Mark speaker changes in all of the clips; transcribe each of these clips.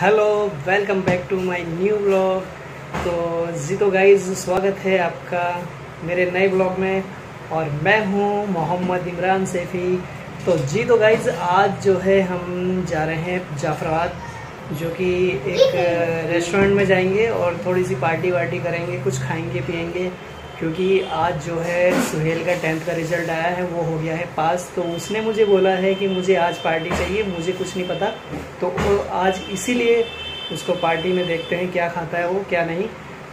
Speaker 1: Hello welcome back to my new blog तो जी तो गाइज़ स्वागत है आपका मेरे नए ब्लॉग में। और मैं हूँ मोहम्मद इमरान सैफ़ी। तो जी तो गाइज़ आज जो है हम जा रहे हैं जाफराबाद, जो कि एक रेस्टोरेंट में जाएँगे और थोड़ी सी पार्टी वार्टी करेंगे, कुछ खाएँगे, पियेंगे। क्योंकि आज जो है सुहेल का टेंथ का रिज़ल्ट आया है, वो हो गया है पास। तो उसने मुझे बोला है कि मुझे आज पार्टी चाहिए, मुझे कुछ नहीं पता। तो आज इसीलिए उसको पार्टी में देखते हैं क्या खाता है वो, क्या नहीं।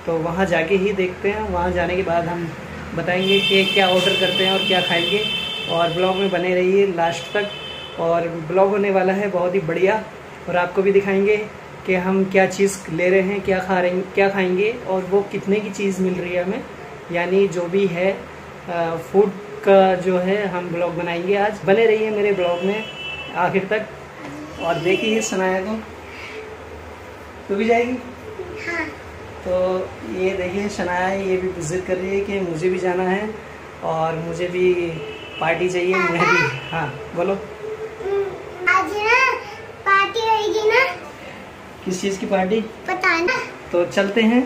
Speaker 1: तो वहाँ जाके ही देखते हैं। वहाँ जाने के बाद हम बताएँगे कि क्या ऑर्डर करते हैं और क्या खाएँगे। और ब्लॉग में बने रहिए लास्ट तक। और ब्लॉग होने वाला है बहुत ही बढ़िया। और आपको भी दिखाएँगे कि हम क्या चीज़ ले रहे हैं, क्या खा रहे हैं क्या खाएँगे और वो कितने की चीज़ मिल रही है हमें। यानी जो भी है फ़ूड का जो है हम ब्लॉग बनाएँगे आज। बने रहिए मेरे ब्लॉग में आखिर तक और देखिए सुनाया तो। तू भी जाएगी? हाँ। तो ये देखिए शनाया ये भी विज़िट कर रही है कि मुझे भी जाना है और मुझे भी पार्टी चाहिए मैं भी। हाँ बोलो।
Speaker 2: आज ना पार्टी होगी ना।
Speaker 1: किस चीज़ की पार्टी
Speaker 2: पता ना?
Speaker 1: तो चलते हैं।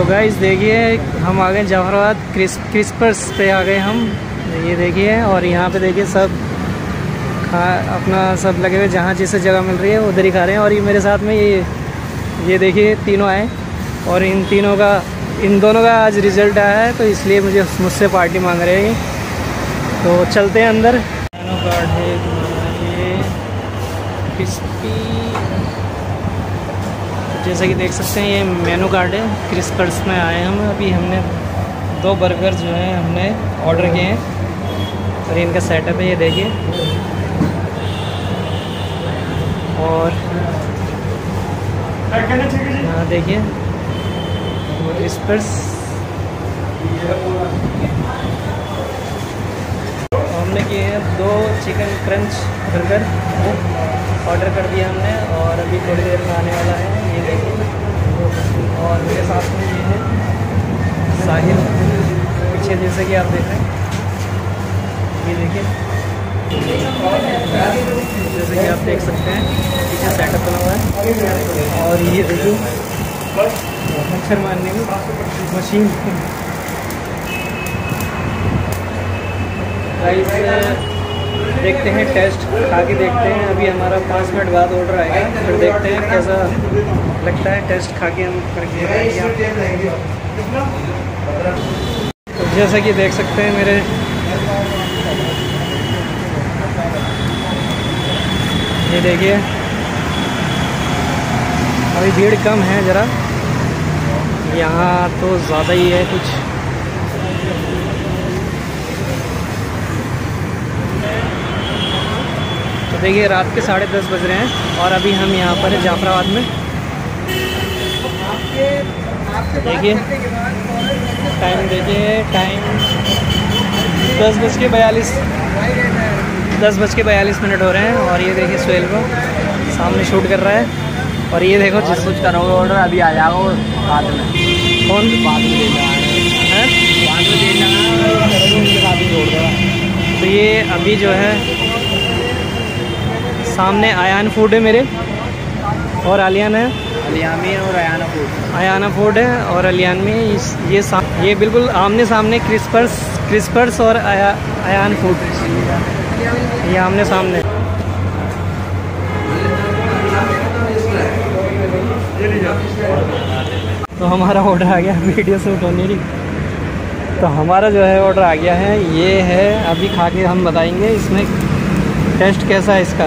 Speaker 1: तो गाइस देखिए हम आ गए जवाहराबाद क्रिस क्रिस्पर्स पे आ गए हम ये देखिए और यहाँ पे देखिए सब खा अपना सब लगे हुए जहाँ जिसे जगह मिल रही है उधर ही खा रहे हैं और ये मेरे साथ में ये ये देखिए तीनों आए और इन तीनों का इन दोनों का आज रिज़ल्ट आया है तो इसलिए मुझे मुझसे पार्टी मांग रहे हैं तो चलते हैं अंदर है ये क्रिस्पी जैसा कि देख सकते हैं, ये मेनू कार्ड है। क्रिस्पर्स में आए हम। अभी हमने दो बर्गर जो हैं, हमने ऑर्डर किए हैं। और इनका सेटअप है, ये देखिए। और हाँ देखिए। क्रिस्पर्स हमने किए हैं दो चिकन क्रंच बर्गर। ऑर्डर कर दिया हमने और अभी थोड़ी देर में आने वाला है। और मेरे साथ में ये है साहिल, पीछे जैसे कि आप देख रहे हैं। ये देखिए। जैसे कि आप देख सकते हैं, पीछे सेटअप बना हुआ है। और ये देखिए, मच्छर मारने की मशीन देखते हैं टेस्ट खा के देखते हैं। अभी हमारा पाँच मिनट बाद ऑर्डर आएगा, फिर देखते हैं कैसा लगता है। टेस्ट खा के हम करके तो जैसा कि देख सकते हैं मेरे ये देखिए। अभी भीड़ कम है ज़रा। यहाँ तो ज़्यादा ही है कुछ। देखिए रात के साढ़े दस बज रहे हैं और अभी हम यहाँ पर है जाफराबाद में। देखिए टाइम देखिए टाइम दस बज के बयालीस दस बज के बयालीस मिनट हो रहे हैं और ये देखिए सुहेल को सामने शूट कर रहा है। और ये देखो जिस कुछ करोगे ऑर्डर अभी आ जाओ बाद में। कौन? बाद में तो ये अभी जो है सामने आयान फ़ूड है मेरे और अलियान है।
Speaker 3: अलियामी और अयाना फ़ूड।
Speaker 1: अयाना फ़ूड है और अलियान में ये ये बिल्कुल आमने सामने क्रिस्पर्स क्रिस्पर्स और आया, अयान फ़ूड। ये आमने सामने। तो हमारा ऑर्डर आ गया वीडियो शूट होने की। तो हमारा जो है ऑर्डर आ गया है ये है अभी खा के हम बताएँगे इसमें टेस्ट कैसा है इसका।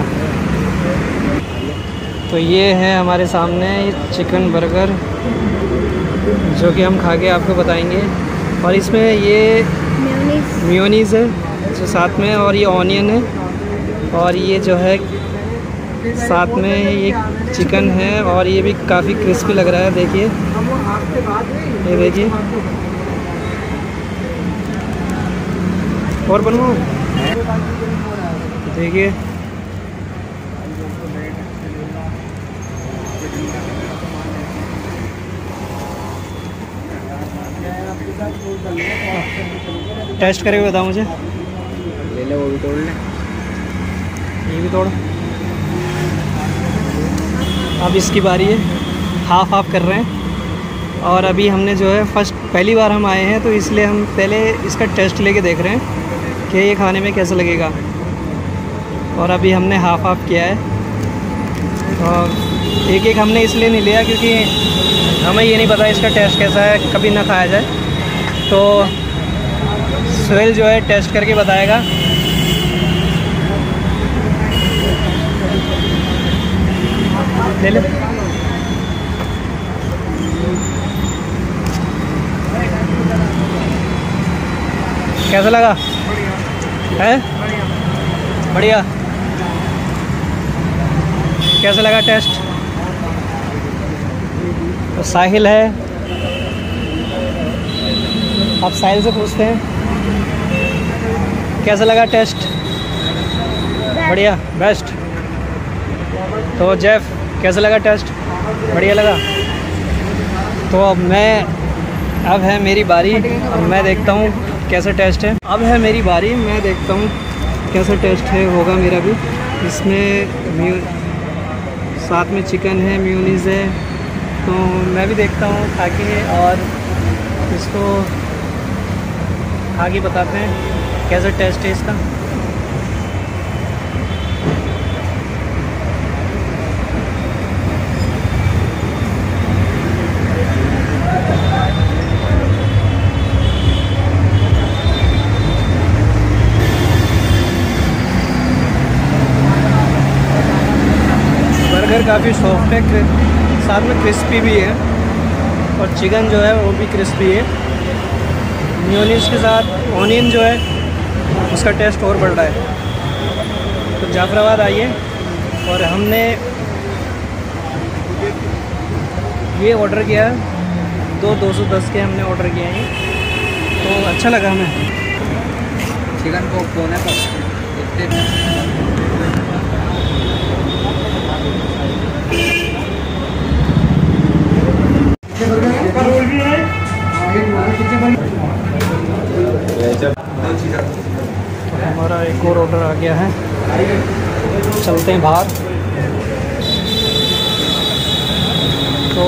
Speaker 1: तो ये है हमारे सामने चिकन बर्गर जो कि हम खा के आपको बताएँगे। और इसमें ये म्योनीस है जो साथ में और ये ऑनियन है। और ये जो है साथ में ये चिकन है और ये भी काफ़ी क्रिस्पी लग रहा है देखिए। ये देखिए। और बनवाऊँ देखिए। टेस्ट करके बताओ मुझे।
Speaker 3: ले ले वो भी तोड़ ले।
Speaker 1: ये भी तोड़। अब इसकी बारी है। हाफ़ हाफ़ कर रहे हैं। और अभी हमने जो है फ़र्स्ट पहली बार हम आए हैं तो इसलिए हम पहले इसका टेस्ट लेके देख रहे हैं कि ये खाने में कैसा लगेगा। और अभी हमने हाफ़ हाफ़ किया है। और एक एक हमने इसलिए नहीं लिया क्योंकि हमें ये नहीं पता इसका टेस्ट कैसा है कभी ना खाया जाए। तो सोहेल जो है टेस्ट करके बताएगा। ले ले। कैसा लगा? है? बढ़िया। कैसा लगा टेस्ट? तो साहिल है। आप साहिल से पूछते हैं। कैसा लगा टेस्ट? बढ़िया बेस्ट तो जेफ कैसा लगा टेस्ट? बढ़िया लगा। तो अब मैं अब है मेरी बारी। अब मैं देखता हूँ कैसा टेस्ट है। अब है मेरी बारी मैं देखता हूँ कैसा टेस्ट है होगा मेरा भी। इसमें म्यू साथ में चिकन है म्यूनीस है। तो मैं भी देखता हूँ खा के और इसको के बताते हैं कैसा टेस्ट है इसका। बर्गर काफ़ी सॉफ्ट है साथ में क्रिस्पी भी है और चिकन जो है वो भी क्रिस्पी है। म्योनीस के साथ ऑनियन जो है, उसका टेस्ट और बढ़ रहा है। तो जाफराबाद आइए, और हमने ये ऑर्डर किया दो दो सौ दस के हमने ऑर्डर किए हैं। तो अच्छा लगा हमें।
Speaker 3: चिकन को कोने पर
Speaker 1: तो हमारा एक और ऑर्डर आ गया है। चलते हैं बाहर। तो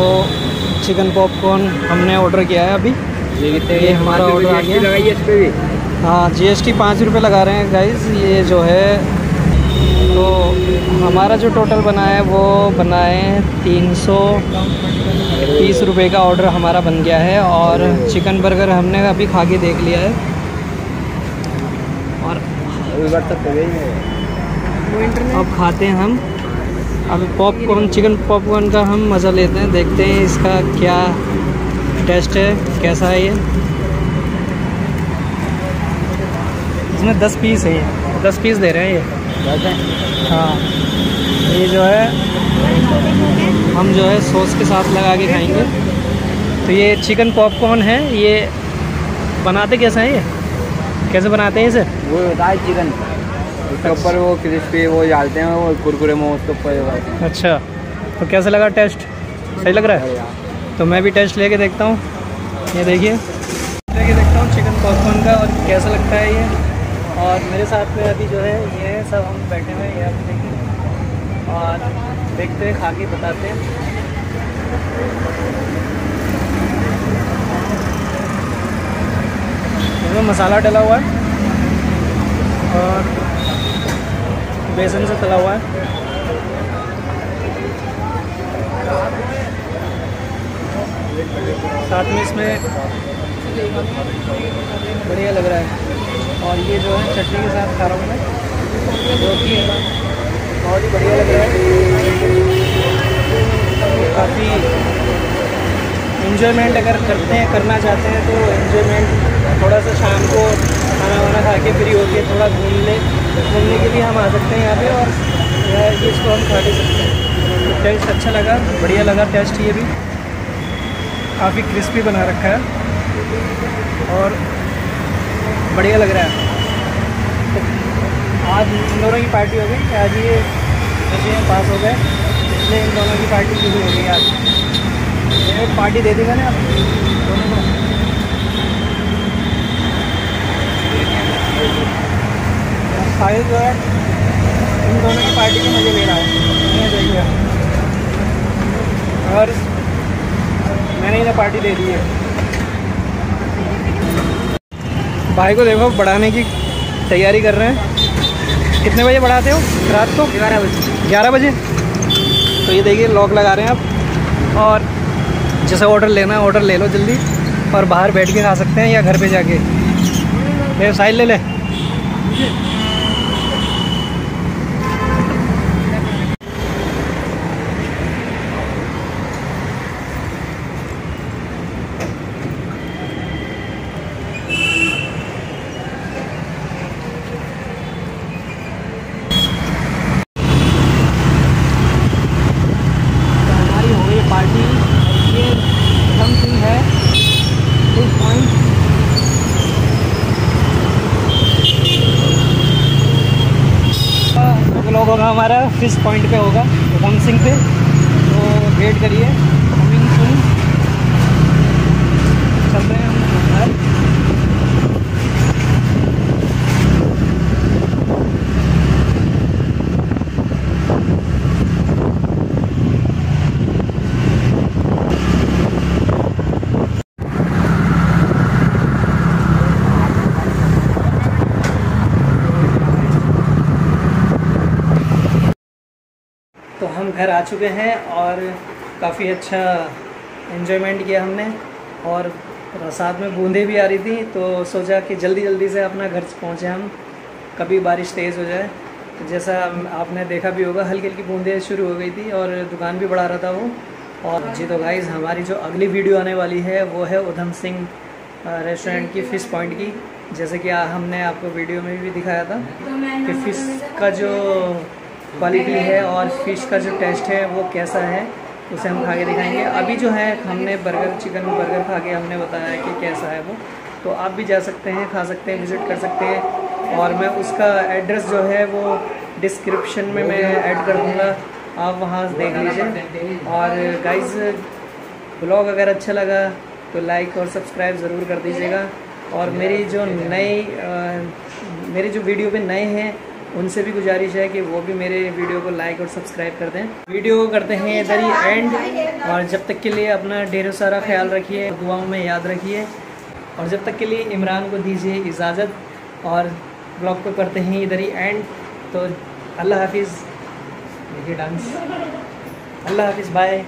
Speaker 1: चिकन पॉपकॉर्न हमने ऑर्डर किया है अभी।
Speaker 3: ये
Speaker 1: ये हमारा ऑर्डर आ गया। हाँ जी एस टी पाँच रुपये लगा रहे हैं गाइस ये जो है तो हमारा जो टोटल बना है वो बना है तीन सौ तीस रुपये का ऑर्डर हमारा बन गया है। और चिकन बर्गर हमने अभी खा के देख लिया है और
Speaker 3: अभी बार तक गई
Speaker 1: अब खाते हैं हम। अब पॉपकॉर्न चिकन पॉपकॉर्न का हम मज़ा लेते हैं। देखते हैं इसका क्या टेस्ट है कैसा है ये। इसमें दस पीस है ये। दस पीस दे रहे हैं ये। हाँ। ये जो है हम जो है सॉस के साथ लगा के खाएँगे। तो ये चिकन पॉपकॉर्न है। ये बनाते कैसा है ये? कैसे बनाते हैं इसे?
Speaker 3: वो होता है चिकन। उसके ऊपर वो क्रिस्पी वो डालते हैं वो कुरकुरे मोमोज के ऊपर।
Speaker 1: अच्छा तो कैसा लगा टेस्ट? सही लग रहा है। तो मैं भी टेस्ट लेके देखता हूँ। ये देखिए। लेके देखता हूँ चिकन पॉपकॉर्न का और कैसा लगता है ये। और मेरे साथ में अभी जो है ये सब हम बैठे हुए हैं यहाँ पे देखिए। और देखते हैं खा के बताते हैं। इसमें मसाला डला हुआ है और बेसन से तला हुआ है। साथ में इसमें बढ़िया लग रहा है। और ये जो है चटनी के साथ खा रहा हूँ मैं। जो कि बहुत ही बढ़िया लग रहा है। काफ़ी इन्जॉयमेंट अगर करते हैं, करना चाहते हैं तो इन्जॉयमेंट थोड़ा सा शाम को खाना वाना खा के फ्री होके थोड़ा घूम घूमने घूमने के लिए हम आ सकते हैं यहाँ पे और यह इसको हम खा भी सकते हैं। टेस्ट अच्छा लगा, बढ़िया लगा टेस्ट ये भी। काफ़ी क्रिस्पी बना रखा है और बढ़िया लग रहा है। आज इन दोनों की पार्टी हो गई, आज ये बच्चे पास हो गए, इसलिए इन दोनों की पार्टी शुरू हो गई आज। ये पार्टी दे देगा ना आप दोनों को साहिल जो है इन दोनों की पार्टी के मज़े ले रहा है ये देखिए और मैंने इन्हें पार्टी दे दी है। भाई को देखो बढ़ाने की तैयारी कर रहे हैं। कितने बजे बढ़ाते हो? रात को? ग्यारह बजे। ग्यारह बजे? तो ये देखिए लॉक लगा रहे हैं आप। और जैसे ऑर्डर लेना है ऑर्डर ले लो जल्दी। और बाहर बैठ के खा सकते हैं या घर पे जाके। ले साइड ले ले तो हमारी हो गई पार्टी और ये समथिंग है फुल पॉइंट लोग होगा हमारा फ़िश पॉइंट पे होगा उधम सिंह पे तो वेट करिए कमिंग सुन चल रहे हैं हम घर तो हम घर आ चुके हैं और काफ़ी अच्छा इन्जॉयमेंट किया हमने और साथ में बूंदें भी आ रही थी तो सोचा कि जल्दी जल्दी से अपना घर पहुँचे हम। कभी बारिश तेज़ हो जाए तो जैसा आपने देखा भी होगा हल्की हल्की बूंदें शुरू हो गई थी और दुकान भी बढ़ा रहा था वो। और जी तो गाइज़ हमारी जो अगली वीडियो आने वाली है वो है उधम सिंह रेस्टोरेंट की फ़िश पॉइंट की। जैसे कि हमने आपको वीडियो में भी दिखाया था कि फ़िश का जो क्वालिटी है और फ़िश का जो टेस्ट है वो कैसा है, उसे हम खा के दिखाएँगे। अभी जो है, हमने बर्गर, चिकन बर्गर खा के हमने बताया है कि कैसा है वो। तो आप भी जा सकते हैं, खा सकते हैं, विज़िट कर सकते हैं। और मैं उसका एड्रेस जो है, वो डिस्क्रिप्शन में मैं ऐड कर दूँगा। आप वहाँ देख लीजिए। और गाइज़ ब्लॉग अगर अच्छा लगा तो लाइक और सब्सक्राइब ज़रूर कर दीजिएगा। और मेरी जो नई मेरी जो वीडियो पे नए हैं उनसे भी गुजारिश है कि वो भी मेरे वीडियो को लाइक और सब्सक्राइब कर दें। वीडियो को करते हैं इधर ही एंड और जब तक के लिए अपना ढेर सारा ख्याल रखिए, दुआओं में याद रखिए। और जब तक के लिए इमरान को दीजिए इजाज़त। और ब्लॉग को करते हैं इधर ही एंड तो अल्लाह हाफिज़। देखिए डांस अल्लाह हाफिज़ बाय